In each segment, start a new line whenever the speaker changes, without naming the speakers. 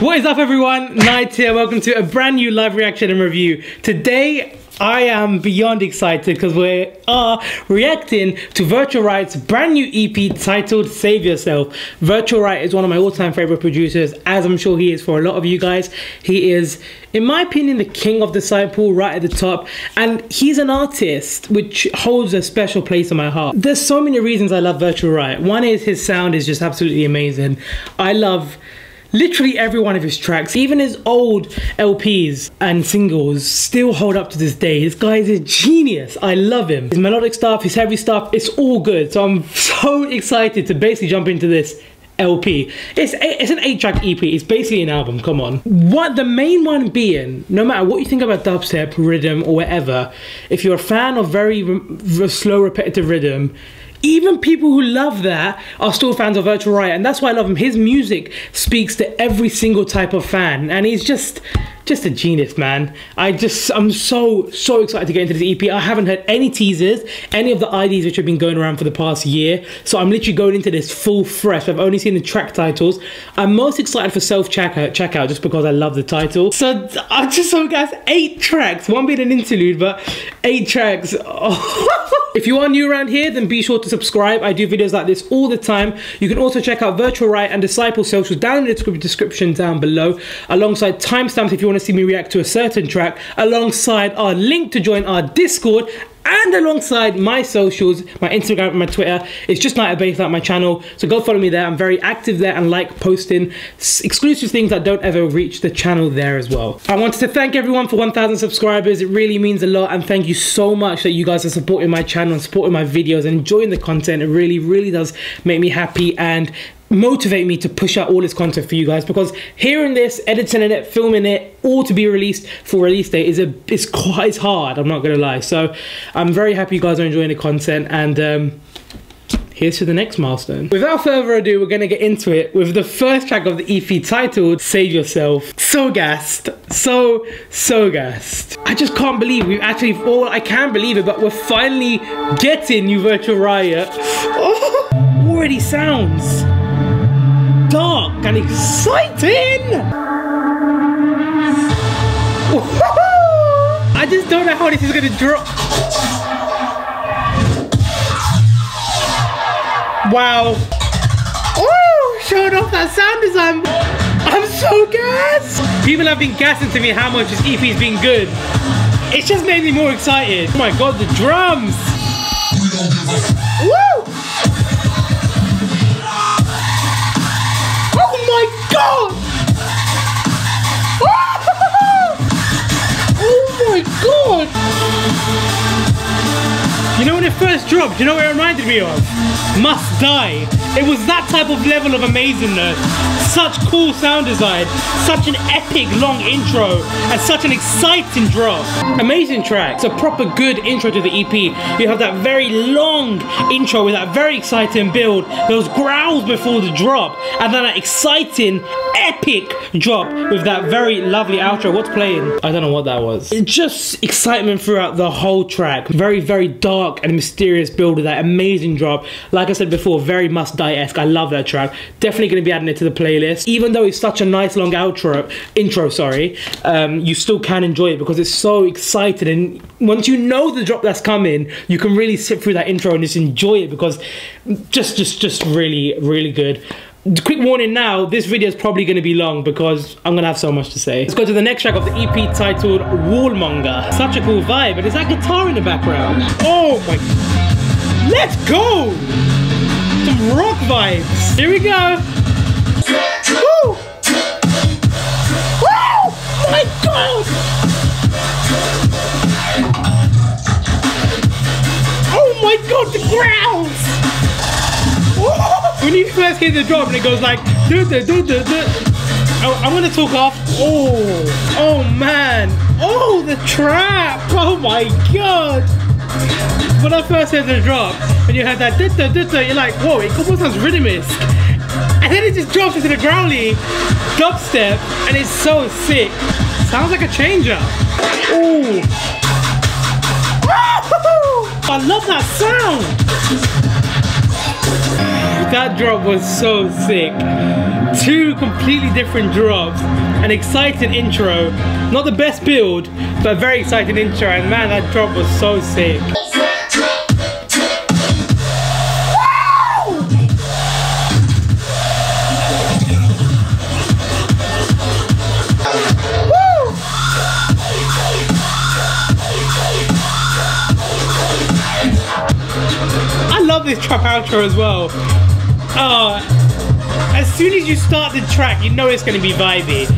What is up everyone? Knight here, welcome to a brand new live reaction and review. Today I am beyond excited because we are reacting to Virtual Riot's brand new EP titled Save Yourself. Virtual Riot is one of my all-time favorite producers, as I'm sure he is for a lot of you guys. He is, in my opinion, the king of disciple right at the top, and he's an artist which holds a special place in my heart. There's so many reasons I love Virtual Riot. One is his sound is just absolutely amazing. I love literally every one of his tracks, even his old LPs and singles, still hold up to this day. This guy is a genius. I love him. His melodic stuff, his heavy stuff, it's all good. So I'm so excited to basically jump into this LP. It's it's an eight track EP. It's basically an album. Come on. What the main one being, no matter what you think about dubstep, riddim, or whatever, if you're a fan of very slow, repetitive riddim, even people who love that are still fans of Virtual Riot, and that's why I love him. His music speaks to every single type of fan, and he's just just a genius, man. I just, I'm so, so excited to get into this EP. I haven't heard any teasers, any of the IDs which have been going around for the past year. So I'm literally going into this full fresh. I've only seen the track titles. I'm most excited for self checkout, uh, checkout just because I love the title. So I'm just so guys, eight tracks, one being an interlude, but eight tracks. Oh. if you are new around here, then be sure to subscribe. I do videos like this all the time. You can also check out Virtual Riot and Disciple socials down in the description down below, alongside timestamps if you want to see me react to a certain track alongside our link to join our Discord and alongside my socials, my Instagram and my Twitter. It's just Knight Base like my channel. So go follow me there. I'm very active there and like posting exclusive things that don't ever reach the channel there as well. I wanted to thank everyone for 1,000 subscribers. It really means a lot and thank you so much that you guys are supporting my channel and supporting my videos and enjoying the content. It really, really does make me happy and motivate me to push out all this content for you guys because hearing this, editing it, filming it, all to be released for release date is a it's quite hard. I'm not gonna lie. So I'm very happy you guys are enjoying the content and. Um, here's to the next milestone. Without further ado, we're gonna get into it with the first track of the EP titled Save Yourself. So gassed, so, so gassed. I just can't believe we've actually, I can't believe it, but we're finally getting New Virtual Riot. Oh, already sounds dark and exciting! I just don't know how this is gonna drop. Wow. Oh, showing off that sound design. I'm so gassed. People have been gassing to me how much this EP's been good. It's just made me more excited. Oh my god, the drums. Woo! God! oh my god! You know when it first dropped, you know what it reminded me of? Must Die. It was that type of level of amazingness. Such cool sound design, such an epic long intro, and such an exciting drop. Amazing track. It's a proper good intro to the EP. You have that very long intro with that very exciting build, those growls before the drop, and then that exciting epic drop with that very lovely outro. What's playing? I don't know what that was. It's just excitement throughout the whole track. Very, very dark and mysterious build with that amazing drop. Like I said before, very must die-esque. I love that track. Definitely going to be adding it to the playlist. Even though it's such a nice long outro, intro, sorry, um, you still can enjoy it because it's so exciting. And once you know the drop that's coming, you can really sit through that intro and just enjoy it because just, just, just really, really good quick warning now, this video is probably going to be long because I'm going to have so much to say. Let's go to the next track of the EP titled Wallmonger. Such a cool vibe, and there's that guitar in the background. Oh my... Let's go! Some rock vibes. Here we go. You hear the drop and it goes like do do do do do. Oh, I'm gonna talk off. Oh, oh man. Oh, the trap. Oh my god. When I first heard the drop and you had that da da da da, you're like, whoa, it almost sounds rhythmic. And then it just drops into the growly dubstep and it's so sick. Sounds like a changer. Oh. I love that sound. That drop was so sick. Two completely different drops. An exciting intro. Not the best build, but very exciting intro. And man, that drop was so sick. I love this trap outro as well. Uh, as soon as you start the track, you know it's going to be vibey.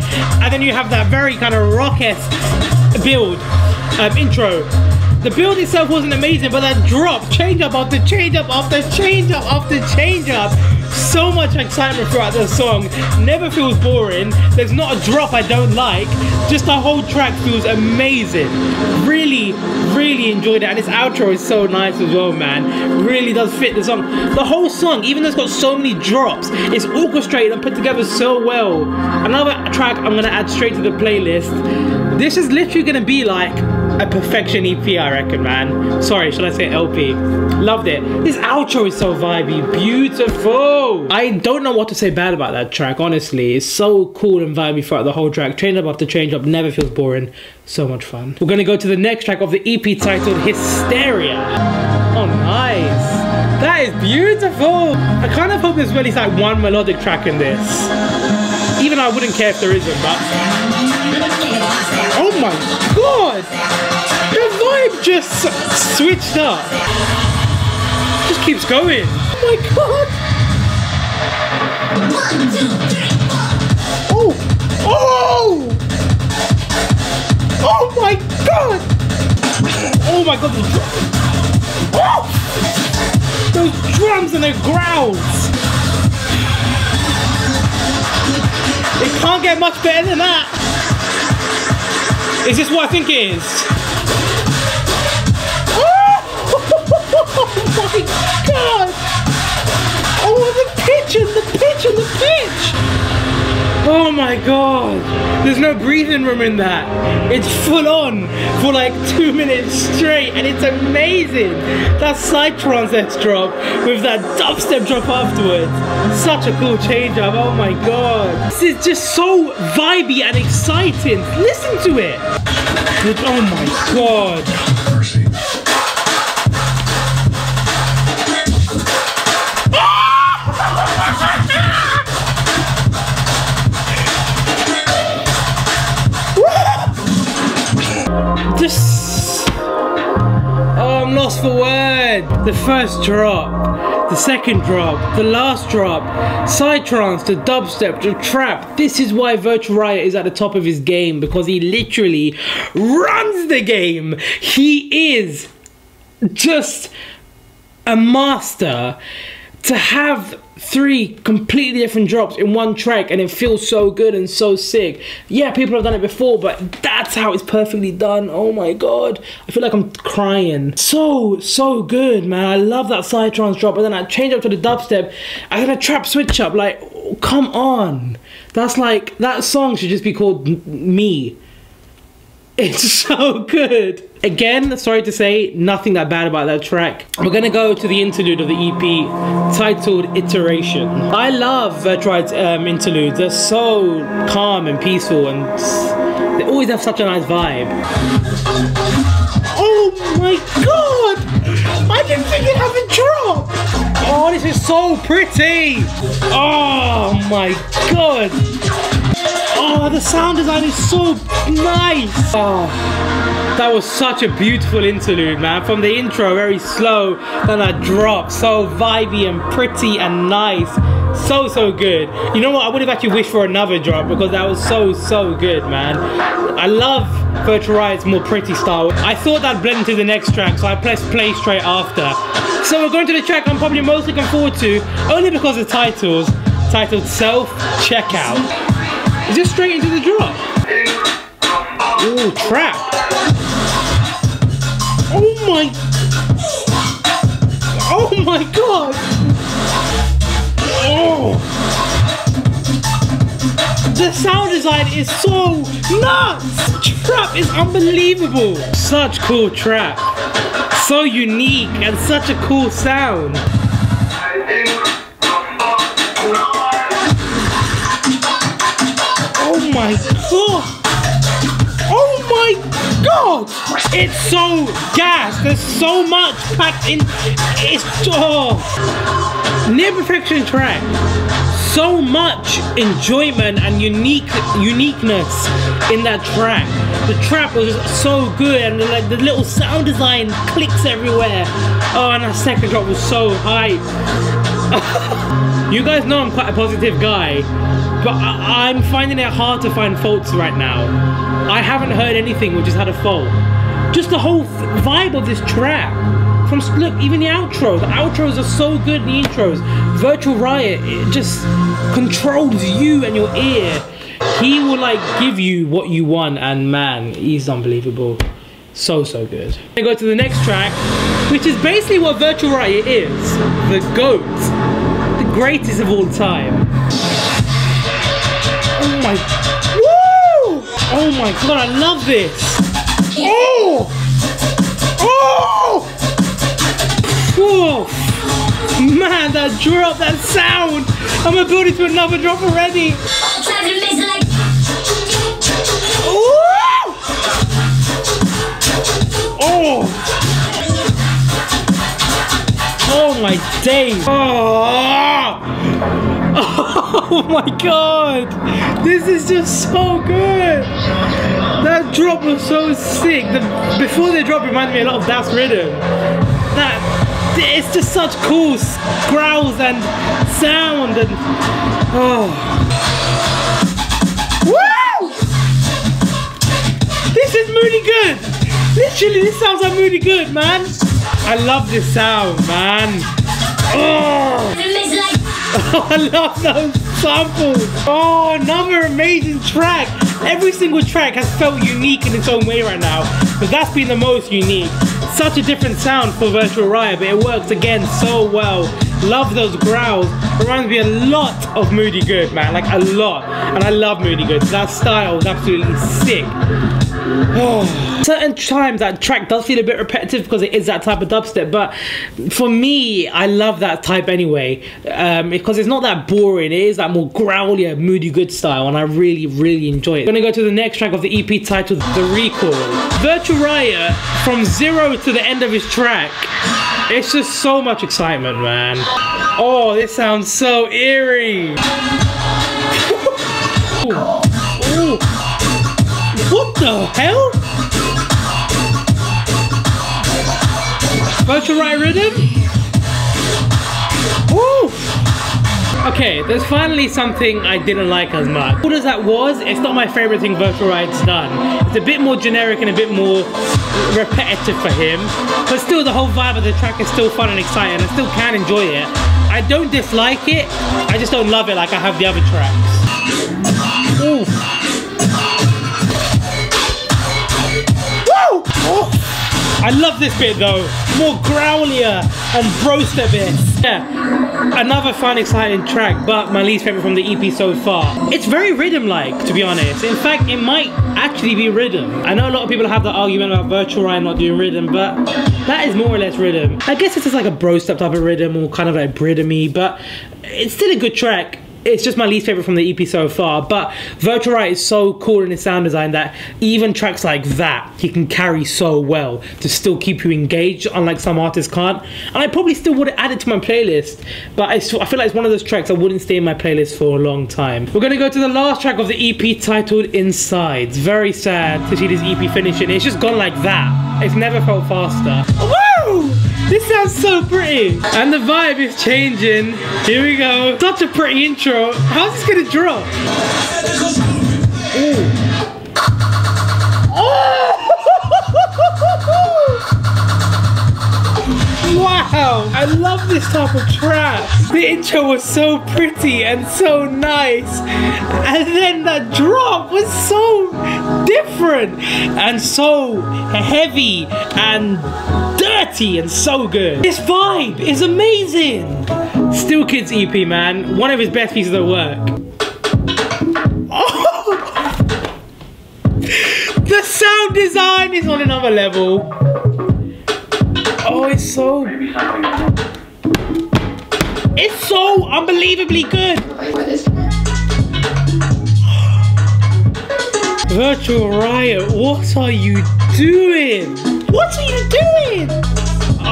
And then you have that very kind of rock-esque build, um, intro. The build itself wasn't amazing, but that drop, change up after change up after change up after change up. So much excitement throughout the song. Never feels boring. There's not a drop I don't like. Just the whole track feels amazing. Really, really enjoyed it. And this outro is so nice as well, man. Really does fit the song. The whole song, even though it's got so many drops, it's orchestrated and put together so well. Another track I'm gonna add straight to the playlist. This is literally gonna be like a perfection EP, I reckon, man. Sorry, should I say LP? Loved it. This outro is so vibey, beautiful. I don't know what to say bad about that track, honestly. It's so cool and vibey throughout the whole track. Change up after change up, never feels boring. So much fun. We're gonna go to the next track of the EP titled Hysteria. Oh, nice. That is beautiful. I kind of hope there's at least like one melodic track in this. Even I wouldn't care if there isn't, but. Oh my god! The vibe just switched up. Just keeps going. Oh my god! Oh! Oh! Oh my god! Oh my god! Oh! Those drums and their growls! It can't get much better than that! Is this what I think it is? There's no breathing room in that. It's full on for like two minutes straight, and it's amazing. That psytrance drop with that dubstep drop afterwards. Such a cool change up. Oh my god! This is just so vibey and exciting. Listen to it. Oh my god! The first drop, the second drop, the last drop, psytrance, the dubstep, the trap. This is why Virtual Riot is at the top of his game because he literally runs the game. He is just a master to have three completely different drops in one track and it feels so good and so sick. Yeah, people have done it before, but that's how it's perfectly done. Oh my god. I feel like I'm crying. So, so good, man. I love that psytrance drop, and then I change up to the dubstep, and then a trap switch up. Like, oh, come on. That's like, that song should just be called Me. It's so good. Again, sorry to say, nothing that bad about that track. We're gonna go to the interlude of the EP titled Iteration. I love Virtual Riot's um, interludes. They're so calm and peaceful and they always have such a nice vibe. Oh my god! I didn't think it'd have a drop! Oh, this is so pretty! Oh my god! Oh, the sound design is so nice. Oh, that was such a beautiful interlude, man. From the intro, very slow, then that drop, so vibey and pretty and nice. So, so good. You know what? I would have actually wished for another drop because that was so, so good, man. I love Virtual Riot's more pretty style. I thought that blend into the next track, so I pressed play straight after. So we're going to the track I'm probably most looking forward to, only because the titles, titled Self Checkout. Is this straight into the drop? Ooh, trap. Oh my. Oh my god. Oh. The sound design is so nuts. Trap is unbelievable. Such cool trap. So unique and such a cool sound. My god! Oh my god! It's so gas. There's so much packed in. It's oh near perfection track. So much enjoyment and unique uniqueness in that track. The trap was so good and the, like the little sound design clicks everywhere. Oh, and that second drop was so hype. you guys know I'm quite a positive guy, but I- I'm finding it hard to find faults right now. I haven't heard anything which has had a fault. Just the whole vibe of this track. From look, even the outro. The outros are so good. The intros. Virtual Riot. It just controls you and your ear. He will like give you what you want, and man, he's unbelievable. So so good. I go to the next track, which is basically what Virtual Riot is. The GOAT. The greatest of all time. Oh my Woo! Oh my god, I love this! Oh! Oh! Whoa! Man, that drop, that sound! I'm gonna build it to another drop already! Oh! Oh my days! Oh! Oh my god! This is just so good! That drop was so sick. The, before the drop reminded me a lot of Das Rhythm. That it's just such cool growls and sound and oh. Woo! This is Moody Good. Literally, this sounds like Moody Good, man. I love this sound, man. Oh. Oh, I love those samples. Oh, another amazing track. Every single track has felt unique in its own way right now, but that's been the most unique. Such a different sound for Virtual Riot, but it works again so well. Love those growls. Reminds me a lot of Moody Good, man, like a lot. And I love Moody Good. That style is absolutely sick. Oh. Certain times that track does feel a bit repetitive because it is that type of dubstep, but for me, I love that type anyway um, because it's not that boring. It is that more growlier, moody good style, and I really, really enjoy it. gonna go to the next track of the EP titled "The Recall." Virtual Riot from zero to the end of his track. It's just so much excitement, man. Oh, this sounds so eerie. Ooh. Ooh. What the hell? Virtual Riot Riddim? Okay, there's finally something I didn't like as much. What as that was, it's not my favorite thing Virtual Riot's done. It's a bit more generic and a bit more repetitive for him. But still, the whole vibe of the track is still fun and exciting. I still can enjoy it. I don't dislike it, I just don't love it like I have the other tracks. I love this bit though. More growlier and roaster bits. Yeah. Another fun, exciting track, but my least favorite from the EP so far. It's very riddim-like, to be honest. In fact, it might actually be riddim. I know a lot of people have the argument about Virtual Riot not doing riddim, but that is more or less riddim. I guess it's just like a bro step type of riddim or kind of like riddimy, but it's still a good track it's just my least favorite from the EP so far. But Virtual Riot is so cool in his sound design that even tracks like that he can carry so well to still keep you engaged, unlike some artists can't. And I probably still would add it to my playlist, but I feel like it's one of those tracks I wouldn't stay in my playlist for a long time. We're gonna go to the last track of the EP titled Inside. Very sad to see this EP finishing. It's just gone like that. It's never felt faster. Woo! This sounds so pretty. And the vibe is changing. Here we go. Such a pretty intro. How's this gonna drop? Oh! Wow! I love this type of track. The intro was so pretty and so nice. And then that drop was so different and so heavy and dirty and so good. This vibe is amazing. Still Kids EP, man. One of his best pieces of work. The sound design is on another level. Oh, it's so. It's so unbelievably good. Virtual Riot, what are you doing? What are you doing?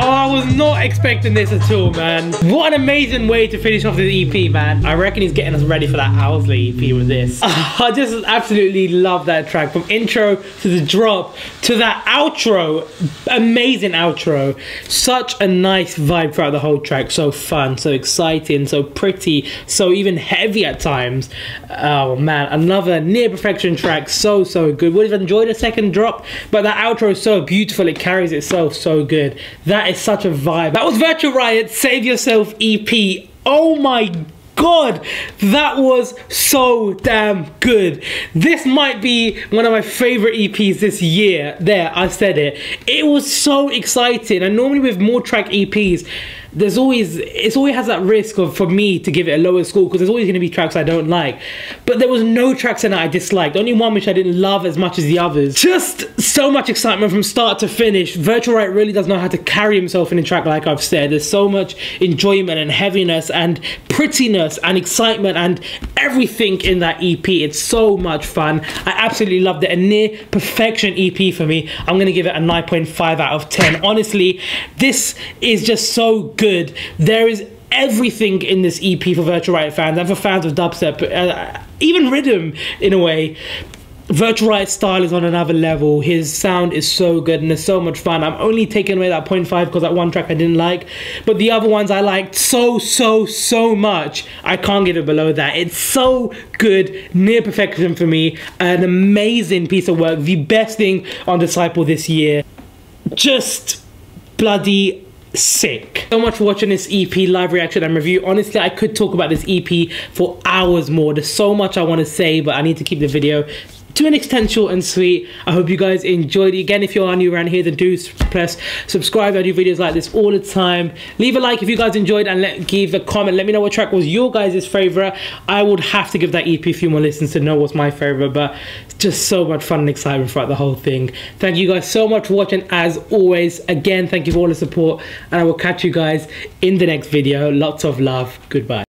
Oh, I was not expecting this at all, man. What an amazing way to finish off this EP, man. I reckon he's getting us ready for that Owsley EP with this. I just absolutely love that track. From intro to the drop to that outro. Amazing outro. Such a nice vibe throughout the whole track. So fun, so exciting, so pretty, so even heavy at times. Oh, man. Another near perfection track. So, so good. Would have enjoyed a second drop, but that outro is so beautiful. It carries itself so good. That is such a vibe. That was Virtual Riot Save Yourself EP. Oh my god, that was so damn good. This might be one of my favorite EPs this year. There, I said it. It was so exciting. And normally with more track EPs, there's always it's always has that risk of for me to give it a lower score because there's always going to be tracks I don't like. But there was no tracks in it I disliked. Only one which I didn't love as much as the others. Just so much excitement from start to finish. Virtual Riot really does know how to carry himself in a track like I've said. There's so much enjoyment and heaviness and prettiness and excitement and everything in that EP. It's so much fun. I absolutely loved it. A near perfection EP for me. I'm going to give it a 9.5 out of 10. Honestly, this is just so good. There is everything in this EP for Virtual Riot fans and for fans of dubstep, uh, even riddim in a way. Virtual style is on another level. His sound is so good and it's so much fun. I'm only taking away that 0.5 because that one track I didn't like. But the other ones I liked so, so, so much. I can't give it below that. It's so good, near perfection for me. An amazing piece of work. The best thing on Disciple this year. Just bloody sick. So much for watching this EP live reaction and review. Honestly, I could talk about this EP for hours more. There's so much I want to say, but I need to keep the video to an extent short and sweet. I hope you guys enjoyed it. Again, if you are new around here, then do press subscribe. I do videos like this all the time. Leave a like if you guys enjoyed and let, give a comment. Let me know what track was your guys' favorite. I would have to give that EP a few more listens to know what's my favorite, but it's just so much fun and excitement throughout the whole thing. Thank you guys so much for watching as always. Again, thank you for all the support and I will catch you guys in the next video. Lots of love. Goodbye.